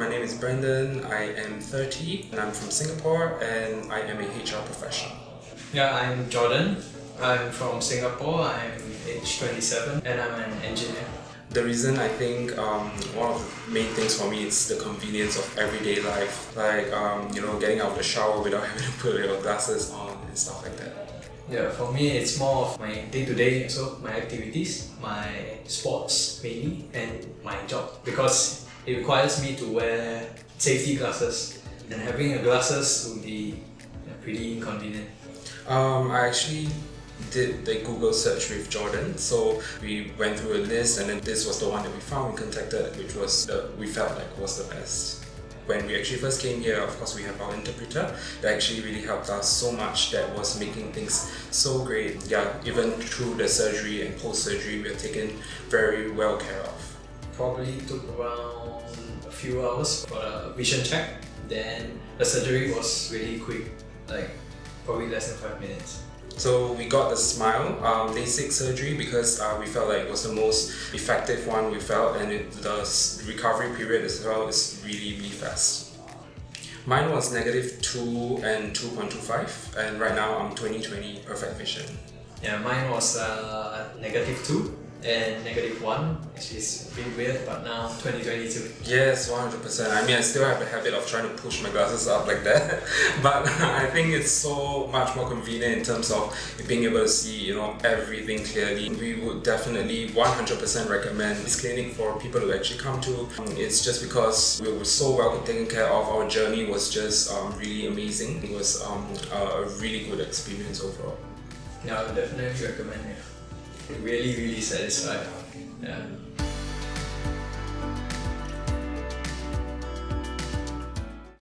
My name is Brendan, I am 30 and I'm from Singapore and I am a HR professional. Yeah, I'm Jordan. I'm from Singapore. I'm age 27 and I'm an engineer. The reason I think um, one of the main things for me is the convenience of everyday life, like um, you know getting out of the shower without having to put your glasses on and stuff like that. Yeah, for me it's more of my day-to-day, so my activities, my sports mainly, and my job because it requires me to wear safety glasses, and having a glasses would be pretty inconvenient. Um, I actually did the Google search with Jordan, so we went through a list, and then this was the one that we found. We contacted, which was the we felt like was the best when we actually first came here, of course, we have our interpreter that actually really helped us so much that was making things so great. Yeah, even through the surgery and post surgery, we are taken very well care of. Probably took around a few hours for a vision check. Then the surgery was really quick, like probably less than five minutes. So we got the smile um, LASIK surgery because uh, we felt like it was the most effective one we felt and it, the recovery period as well is really really fast. Mine was negative 2 and 2.25 and right now I'm 20/20 perfect vision. Yeah, mine was uh, negative 2 and negative 1, which is a bit weird, but now 2022. Yes, 100%. I mean, I still have the habit of trying to push my glasses up like that, but I think it's so much more convenient in terms of being able to see, you know, everything clearly. We would definitely 100% recommend this clinic for people to actually come to. It's just because we were so well taken care of. Our journey was just um, really amazing. It was um, a really good experience overall. Yeah, I would definitely recommend it really really satisfied. Yeah.